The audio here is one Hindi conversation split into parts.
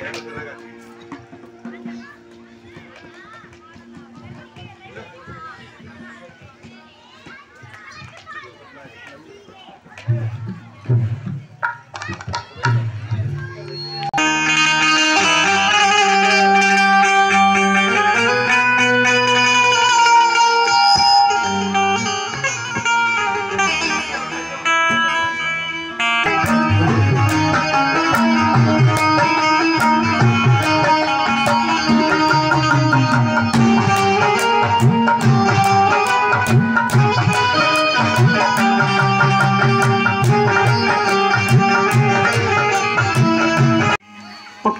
que ya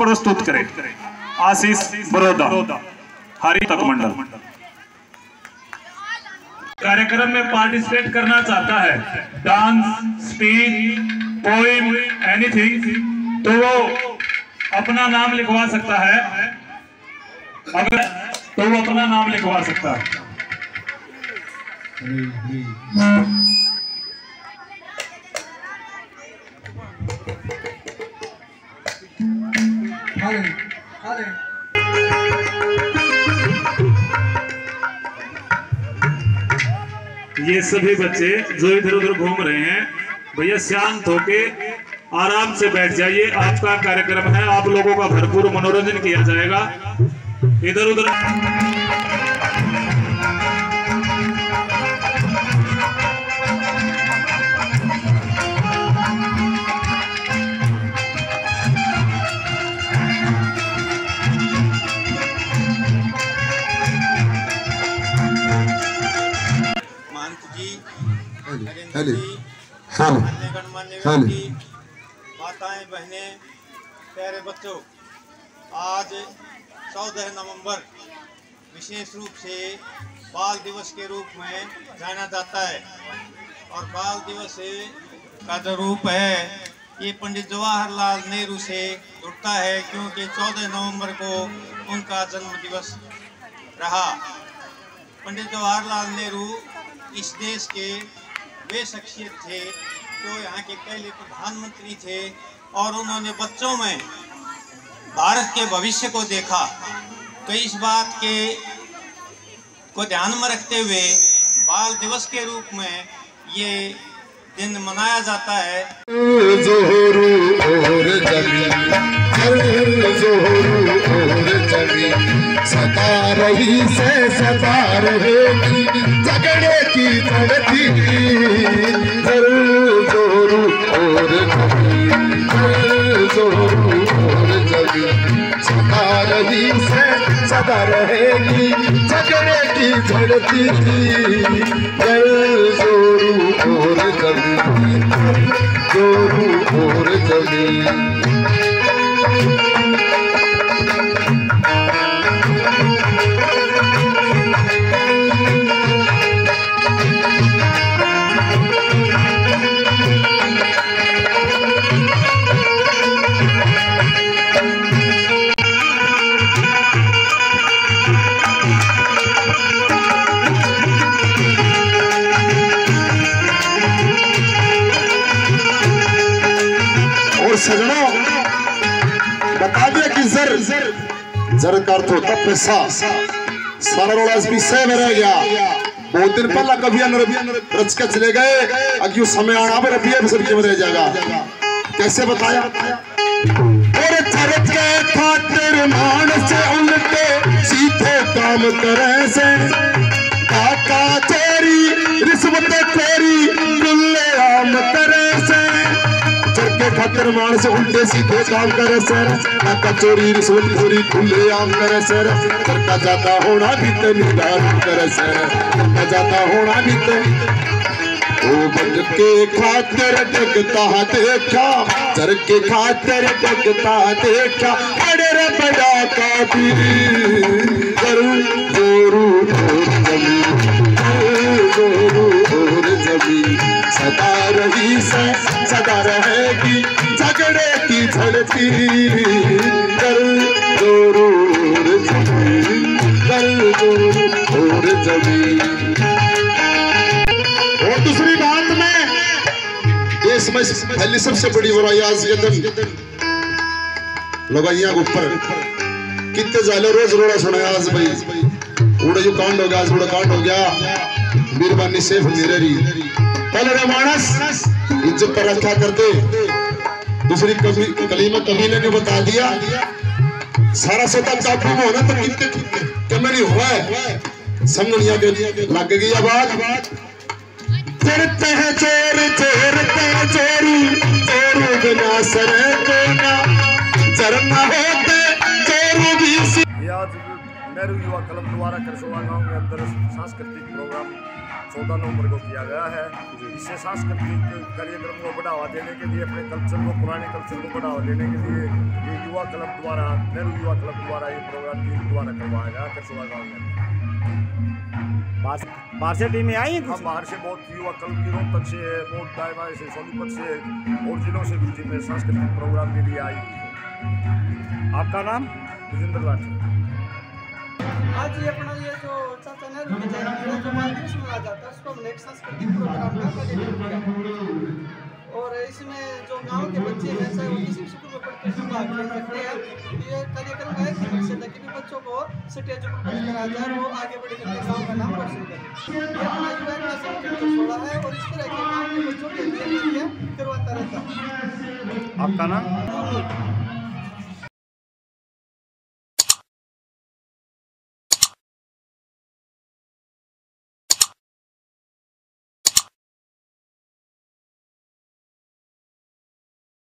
प्रस्तुत करें। आशीष बड़ौदा, हरि तक मंडल। कार्यक्रम में पार्टिसिपेट करना चाहता है। डांस स्पीच पोइम एनीथिंग तो वो अपना नाम लिखवा सकता है। अगर तो वो अपना नाम लिखवा सकता है। ये सभी बच्चे जो इधर उधर घूम रहे हैं, भैया शांत होके आराम से बैठ जाइए। आपका कार्यक्रम है, आप लोगों का भरपूर मनोरंजन किया जाएगा। इधर उधर हेलो हेलो हेलो माताएँ बहनें प्यारे बच्चों आज चौदह नवंबर विशेष रूप से बाल दिवस के रूप में जाना जाता है। और बाल दिवस का जो रूप है ये पंडित जवाहरलाल नेहरू से जुड़ता है क्योंकि 14 नवंबर को उनका जन्म दिवस रहा। पंडित जवाहरलाल नेहरू इस देश के वे शख्सियत थे जो यहाँ के पहले प्रधानमंत्री थे और उन्होंने बच्चों में भारत के भविष्य को देखा। तो इस बात के को ध्यान में रखते हुए बाल दिवस के रूप में ये दिन मनाया जाता है। सता रही से सता सदा रहेगी झगड़े की धड़की जोरू और जमी जोरू और जमी जर का अर्थ होता पैसा सारा रोड़ा रह गया। बहुत दिन पहला कभी रच के चले गए। अगर समय आना भी रबिया सबके में रह जाएगा। कैसे बताया? और चरच के खातिर मान से उल्टे सीधे काम करे से। काका चोरी रिश्वत खोरी खुले आम चरके खातिर मानस उल्टे सीधे काम करे, सर। काका चोरी रिश्वत खोरी खुले आम करे, सर। चरका जाता होना भी तो निर्धारण करे, सर। चरका जाता होना भी तो ओ बन के खातिर डगता देखा। चर के खातिर डगता देखा। अरे रे बड़ा काफ़ी करू जोरू जोरू और सदा रही, से, सदा रहेगी, झगड़े की झड़ती करू जोरू और जमी करू जोरू और जमी और दूसरी बात में, देश में फैली सबसे बड़ी बुराई आज के दिन लगाइया ऊपर। कितने जाले रोज रोड़ा सुना आज भाई। उड़ा जो कांड हो गया, आज उड़ा कांड हो गया। बीरबानी सेफ़ मेरी पहले मानस इज़्ज़त पर रखा करते। दूसरी कभी कलीमा कभी ने बता दिया, सारा सोता काबू में होना तो कितने कमे नहीं हुआ है। समझ नहीं आ गया लग गई बात तेरे हैं चोर चोरते नेहरू द्वारा करसोवा गाँव के अंदर सांस्कृतिक प्रोग्राम चौदह नवंबर को किया गया है। इससे सांस्कृतिक कार्यक्रम को बढ़ावा देने के लिए अपने कल्चर को पुराने कल्चर को बढ़ावा देने के लिए ये युवा क्लब द्वारा नेहरू युवा क्लब द्वारा ये प्रोग्राम टीम द्वारा करवाया गया करसोवा गाँव में। बाहर बाहर से टीमें आई हैं हम बाहर से बहुत युवा क्लब की रोहतक से बहुत दायवा से सोनीपत से और जिलों से भी टीमें सांस्कृतिक प्रोग्राम के लिए आई आपका नाम? विजेंद्र राठी आज ये अपना ये जो है जो दिवस मनाया जाता है उसको हमने एक सांस्कृतिक प्रोग्राम का और इसमें जो गाँव के बच्चे हैं चाहे वो किसी भी स्कूल में पढ़ते हैं भाग ले सकते हैं। ये कार्यक्रम का एक मकसद है कि भी बच्चों को स्टेज पर पेश कराया जाए और वो आगे बढ़ करके गाँव का नाम रोशन करें। ये अपना युवा का संकल्प छोड़ा है और इस तरह के गाँव के बच्चों के लिए करवाता रहता है। आपका नाम?